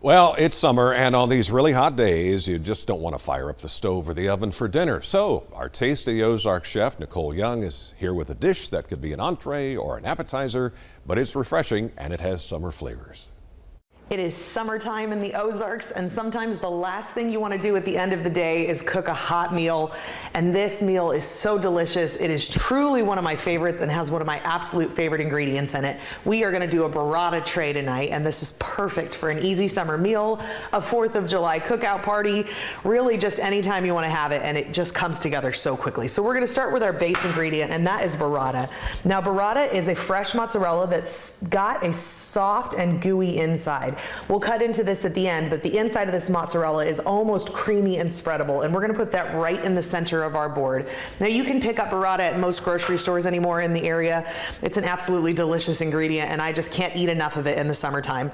Well, it's summer, and on these really hot days, you just don't want to fire up the stove or the oven for dinner. So, our Taste of the Ozark chef, Nicole Young, is here with a dish that could be an entree or an appetizer, but it's refreshing and it has summer flavors. It is summertime in the Ozarks, and sometimes the last thing you want to do at the end of the day is cook a hot meal. And this meal is so delicious. It is truly one of my favorites and has one of my absolute favorite ingredients in it. We are going to do a burrata tray tonight, and this is perfect for an easy summer meal, a 4th of July cookout party, really just anytime you want to have it, and it just comes together so quickly. So we're going to start with our base ingredient, and that is burrata. Now, burrata is a fresh mozzarella that's got a soft and gooey inside. We'll cut into this at the end, but the inside of this mozzarella is almost creamy and spreadable, and we're gonna put that right in the center of our board. Now you can pick up burrata at most grocery stores anymore in the area. It's an absolutely delicious ingredient, and I just can't eat enough of it in the summertime.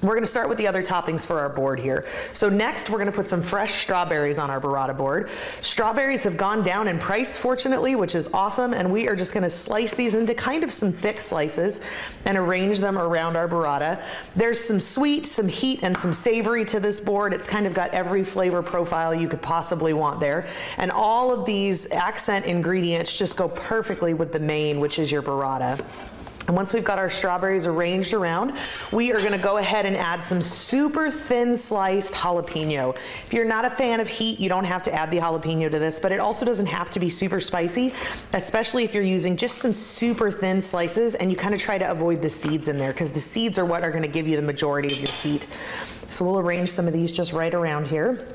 We're gonna start with the other toppings for our board here. So next, we're gonna put some fresh strawberries on our burrata board. Strawberries have gone down in price, fortunately, which is awesome, and we are just gonna slice these into kind of some thick slices and arrange them around our burrata. There's some sweet, some heat, and some savory to this board. It's kind of got every flavor profile you could possibly want there. And all of these accent ingredients just go perfectly with the main, which is your burrata. And once we've got our strawberries arranged around, we are gonna go ahead and add some super thin sliced jalapeno. If you're not a fan of heat, you don't have to add the jalapeno to this, but it also doesn't have to be super spicy, especially if you're using just some super thin slices and you kind of try to avoid the seeds in there because the seeds are what are gonna give you the majority of your heat. So we'll arrange some of these just right around here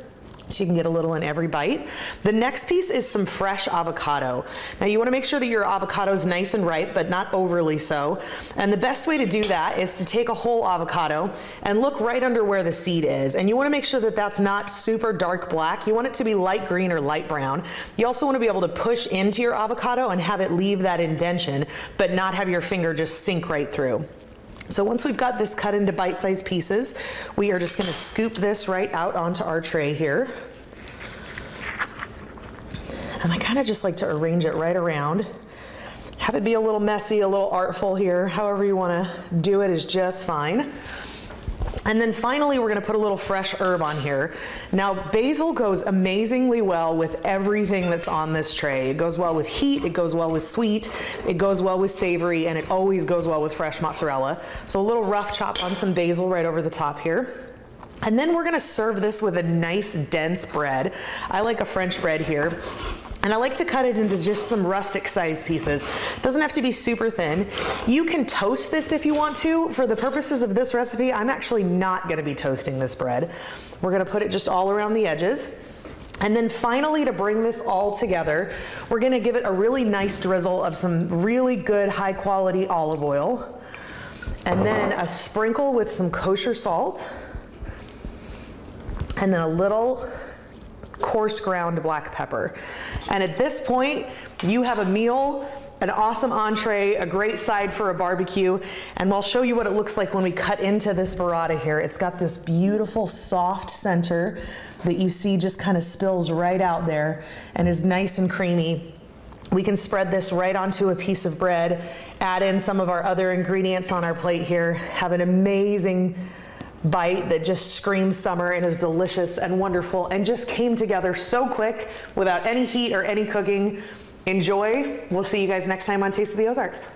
so you can get a little in every bite. The next piece is some fresh avocado. Now you wanna make sure that your avocado is nice and ripe, but not overly so. And the best way to do that is to take a whole avocado and look right under where the seed is. And you wanna make sure that that's not super dark black. You want it to be light green or light brown. You also wanna be able to push into your avocado and have it leave that indention, but not have your finger just sink right through. So once we've got this cut into bite-sized pieces, we are just gonna scoop this right out onto our tray here. And I kind of just like to arrange it right around. Have it be a little messy, a little artful here. However you wanna do it is just fine. And then finally, we're gonna put a little fresh herb on here. Now, basil goes amazingly well with everything that's on this tray. It goes well with heat, it goes well with sweet, it goes well with savory, and it always goes well with fresh mozzarella. So a little rough chop on some basil right over the top here. And then we're gonna serve this with a nice dense bread. I like a French bread here. And I like to cut it into just some rustic size pieces. Doesn't have to be super thin. You can toast this if you want to. For the purposes of this recipe, I'm actually not gonna be toasting this bread. We're gonna put it just all around the edges. And then finally, to bring this all together, we're gonna give it a really nice drizzle of some really good high quality olive oil. And then a sprinkle with some kosher salt. And then a little coarse ground black pepper. And at this point, you have a meal an awesome entree, a great side for a barbecue, and we'll show you what it looks like when we cut into this burrata here. It's got this beautiful soft center that you see just kind of spills right out there and is nice and creamy. We can spread this right onto a piece of bread, add in some of our other ingredients on our plate here, have an amazing bite that just screams summer and is delicious and wonderful and just came together so quick without any heat or any cooking. Enjoy. We'll see you guys next time on Taste of the Ozarks.